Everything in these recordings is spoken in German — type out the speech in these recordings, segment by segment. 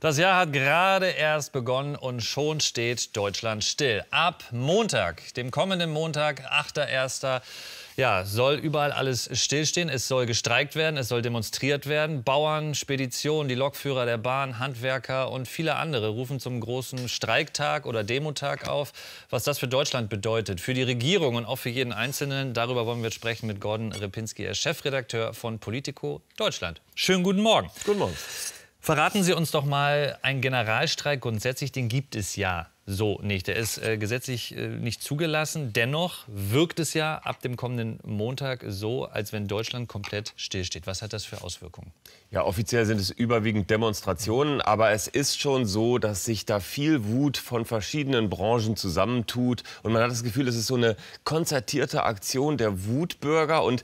Das Jahr hat gerade erst begonnen und schon steht Deutschland still. Ab Montag, dem kommenden Montag, 8.1., ja, soll überall alles stillstehen. Es soll gestreikt werden, es soll demonstriert werden. Bauern, Speditionen, die Lokführer der Bahn, Handwerker und viele andere rufen zum großen Streiktag oder Demotag auf. Was das für Deutschland bedeutet, für die Regierung und auch für jeden Einzelnen, darüber wollen wir sprechen mit Gordon Repinski, er ist Chefredakteur von Politico Deutschland. Schönen guten Morgen. Guten Morgen. Verraten Sie uns doch mal, ein Generalstreik. Grundsätzlich, den gibt es ja so nicht. Der ist äh, gesetzlich äh, nicht zugelassen. Dennoch wirkt es ja ab dem kommenden Montag so, als wenn Deutschland komplett stillsteht. Was hat das für Auswirkungen? Ja, offiziell sind es überwiegend Demonstrationen, aber es ist schon so, dass sich da viel Wut von verschiedenen Branchen zusammentut und man hat das Gefühl, es ist so eine konzertierte Aktion der Wutbürger und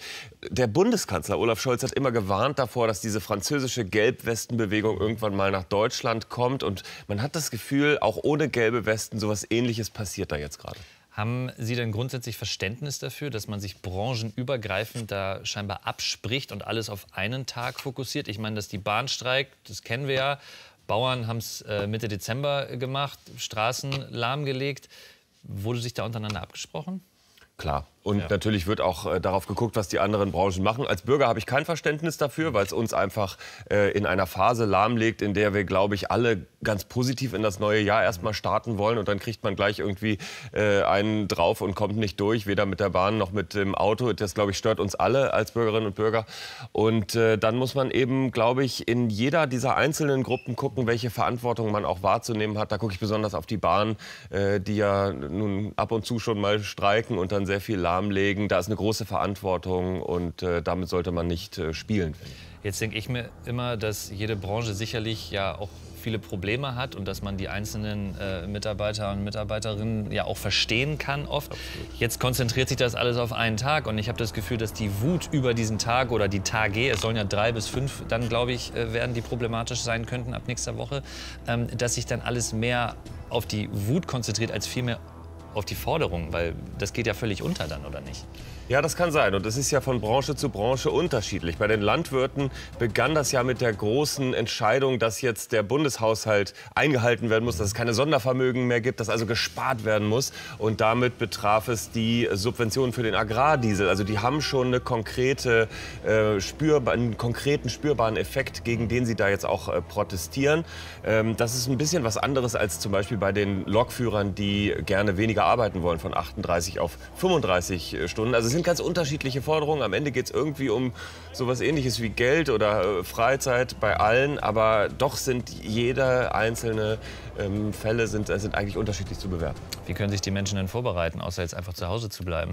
der Bundeskanzler Olaf Scholz hat immer gewarnt davor, dass diese französische Gelbwestenbewegung irgendwann mal nach Deutschland kommt und man hat das Gefühl, auch ohne gelbe Westen Westen sowas Ähnliches passiert da jetzt gerade. Haben Sie denn grundsätzlich Verständnis dafür, dass man sich branchenübergreifend da scheinbar abspricht und alles auf einen Tag fokussiert? Ich meine, dass die Bahn streikt, das kennen wir ja. Bauern haben es äh, Mitte Dezember gemacht, Straßen lahmgelegt. Wurde sich da untereinander abgesprochen? Klar. Und ja. natürlich wird auch äh, darauf geguckt, was die anderen Branchen machen. Als Bürger habe ich kein Verständnis dafür, weil es uns einfach äh, in einer Phase lahmlegt, in der wir, glaube ich, alle ganz positiv in das neue Jahr erstmal starten wollen. Und dann kriegt man gleich irgendwie äh, einen drauf und kommt nicht durch, weder mit der Bahn noch mit dem Auto. Das, glaube ich, stört uns alle als Bürgerinnen und Bürger. Und äh, dann muss man eben, glaube ich, in jeder dieser einzelnen Gruppen gucken, welche Verantwortung man auch wahrzunehmen hat. Da gucke ich besonders auf die Bahn, äh, die ja nun ab und zu schon mal streiken und dann sehr viel lahm lahmlegen. Da ist eine große Verantwortung und äh, damit sollte man nicht äh, spielen. Jetzt denke ich mir immer, dass jede Branche sicherlich ja auch viele Probleme hat und dass man die einzelnen äh, Mitarbeiter und Mitarbeiterinnen ja auch verstehen kann oft. Absolut. Jetzt konzentriert sich das alles auf einen Tag und ich habe das Gefühl, dass die Wut über diesen Tag oder die Tage, es sollen ja drei bis fünf dann glaube ich äh, werden, die problematisch sein könnten ab nächster Woche, ähm, dass sich dann alles mehr auf die Wut konzentriert als vielmehr auf die Forderungen, weil das geht ja völlig unter dann, oder nicht? Ja, das kann sein. Und es ist ja von Branche zu Branche unterschiedlich. Bei den Landwirten begann das ja mit der großen Entscheidung, dass jetzt der Bundeshaushalt eingehalten werden muss, dass es keine Sondervermögen mehr gibt, dass also gespart werden muss. Und damit betraf es die Subventionen für den Agrardiesel. Also die haben schon eine konkrete, äh, spürbar, einen konkreten spürbaren Effekt, gegen den sie da jetzt auch äh, protestieren. Ähm, das ist ein bisschen was anderes als zum Beispiel bei den Lokführern, die gerne weniger arbeiten wollen, von 38 auf 35 äh, Stunden. Also sind ganz unterschiedliche Forderungen. Am Ende geht es irgendwie um sowas ähnliches wie Geld oder äh, Freizeit bei allen. Aber doch sind jede einzelne ähm, Fälle sind, sind eigentlich unterschiedlich zu bewerten. Wie können sich die Menschen denn vorbereiten, außer jetzt einfach zu Hause zu bleiben?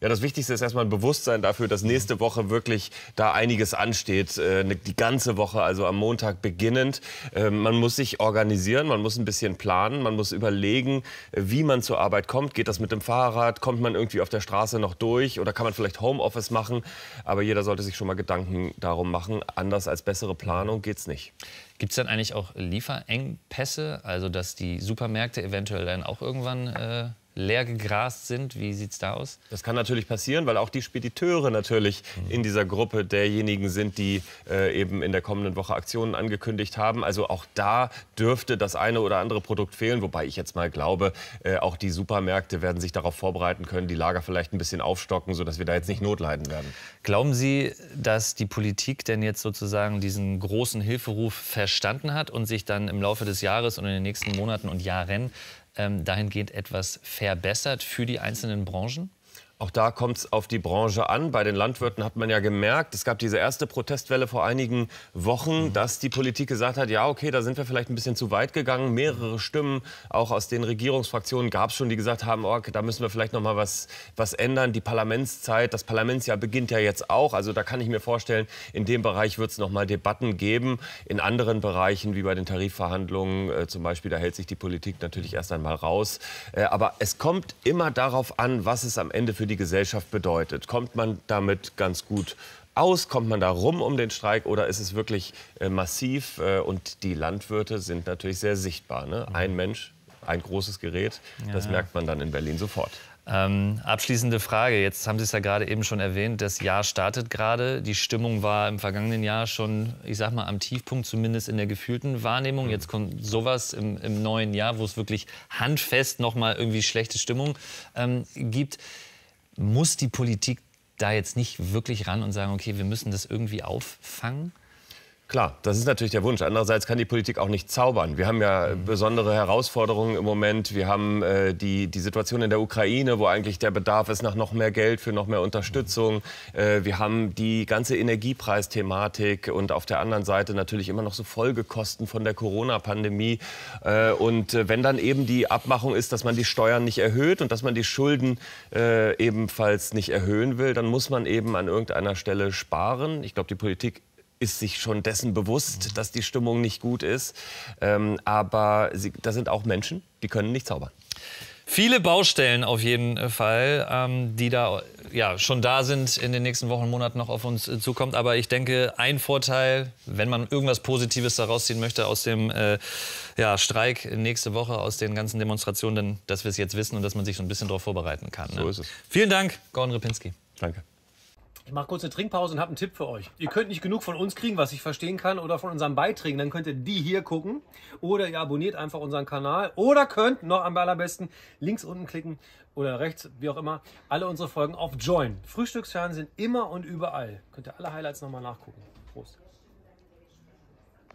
Ja, das Wichtigste ist erstmal ein Bewusstsein dafür, dass nächste Woche wirklich da einiges ansteht. Äh, ne, die ganze Woche, also am Montag beginnend. Ähm, man muss sich organisieren, man muss ein bisschen planen, man muss überlegen, äh, wie man zur Arbeit kommt. Geht das mit dem Fahrrad? Kommt man irgendwie auf der Straße noch durch? Oder kann man vielleicht Homeoffice machen? Aber jeder sollte sich schon mal Gedanken darum machen. Anders als bessere Planung geht es nicht. Gibt es dann eigentlich auch Lieferengpässe? Also, dass die Supermärkte eventuell dann auch irgendwann äh leer gegrast sind? Wie sieht es da aus? Das kann natürlich passieren, weil auch die Spediteure natürlich mhm. in dieser Gruppe derjenigen sind, die äh, eben in der kommenden Woche Aktionen angekündigt haben. Also auch da dürfte das eine oder andere Produkt fehlen, wobei ich jetzt mal glaube, äh, auch die Supermärkte werden sich darauf vorbereiten können, die Lager vielleicht ein bisschen aufstocken, sodass wir da jetzt nicht notleiden werden. Glauben Sie, dass die Politik denn jetzt sozusagen diesen großen Hilferuf verstanden hat und sich dann im Laufe des Jahres und in den nächsten Monaten und Jahren ähm, dahingehend etwas verbessert für die einzelnen Branchen? Auch da kommt es auf die Branche an. Bei den Landwirten hat man ja gemerkt, es gab diese erste Protestwelle vor einigen Wochen, mhm. dass die Politik gesagt hat, ja, okay, da sind wir vielleicht ein bisschen zu weit gegangen. Mehrere Stimmen, auch aus den Regierungsfraktionen, gab es schon, die gesagt haben, oh, da müssen wir vielleicht noch mal was, was ändern. Die Parlamentszeit, das Parlamentsjahr beginnt ja jetzt auch. Also da kann ich mir vorstellen, in dem Bereich wird es noch mal Debatten geben. In anderen Bereichen, wie bei den Tarifverhandlungen äh, zum Beispiel, da hält sich die Politik natürlich erst einmal raus. Äh, aber es kommt immer darauf an, was es am Ende für die die Gesellschaft bedeutet. Kommt man damit ganz gut aus? Kommt man da rum um den Streik oder ist es wirklich äh, massiv? Äh, und die Landwirte sind natürlich sehr sichtbar. Ne? Ein Mensch, ein großes Gerät, das merkt man dann in Berlin sofort. Ähm, abschließende Frage. Jetzt haben Sie es ja gerade eben schon erwähnt. Das Jahr startet gerade. Die Stimmung war im vergangenen Jahr schon, ich sag mal, am Tiefpunkt, zumindest in der gefühlten Wahrnehmung. Jetzt kommt sowas im, im neuen Jahr, wo es wirklich handfest noch mal irgendwie schlechte Stimmung ähm, gibt. Muss die Politik da jetzt nicht wirklich ran und sagen, okay, wir müssen das irgendwie auffangen? Klar, das ist natürlich der Wunsch. Andererseits kann die Politik auch nicht zaubern. Wir haben ja besondere Herausforderungen im Moment. Wir haben äh, die, die Situation in der Ukraine, wo eigentlich der Bedarf ist nach noch mehr Geld für noch mehr Unterstützung. Äh, wir haben die ganze Energiepreisthematik und auf der anderen Seite natürlich immer noch so Folgekosten von der Corona-Pandemie. Äh, und äh, wenn dann eben die Abmachung ist, dass man die Steuern nicht erhöht und dass man die Schulden äh, ebenfalls nicht erhöhen will, dann muss man eben an irgendeiner Stelle sparen. Ich glaube, die Politik ist sich schon dessen bewusst, dass die Stimmung nicht gut ist. Ähm, aber sie, da sind auch Menschen, die können nicht zaubern. Viele Baustellen auf jeden Fall, ähm, die da ja, schon da sind, in den nächsten Wochen und Monaten noch auf uns äh, zukommt. Aber ich denke, ein Vorteil, wenn man irgendwas Positives daraus ziehen möchte aus dem äh, ja, Streik nächste Woche, aus den ganzen Demonstrationen, dann, dass wir es jetzt wissen und dass man sich so ein bisschen darauf vorbereiten kann. Ne? So ist es. Vielen Dank, Gordon Ripinski. Danke. Ich mache kurz eine Trinkpause und habe einen Tipp für euch. Ihr könnt nicht genug von uns kriegen, was ich verstehen kann, oder von unseren Beiträgen. Dann könnt ihr die hier gucken. Oder ihr abonniert einfach unseren Kanal. Oder könnt noch am allerbesten links unten klicken oder rechts, wie auch immer, alle unsere Folgen auf Join. Frühstücksfernsehen immer und überall. Könnt ihr alle Highlights nochmal nachgucken. Prost.